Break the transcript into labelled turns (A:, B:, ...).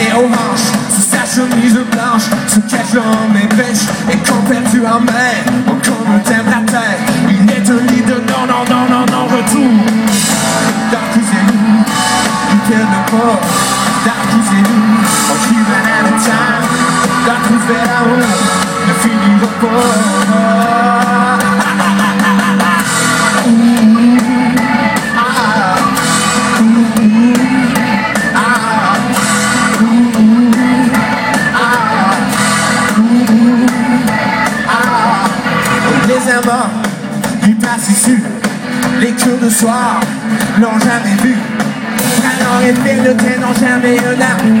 A: nez orange Sous sa chemise blanche Sous cageant mes pêches Et quand perdu en mer Encore me tient la Il est de lit de non, non, non, non, non, retour. Darkizez-nous You tell the poor Darkizez-nous On suit an at a time Darkizez-nous Ne finirons pas Les amants du passé sûr, les cours de soir n'ont jamais vu. Talent et piloté n'ont jamais un âme,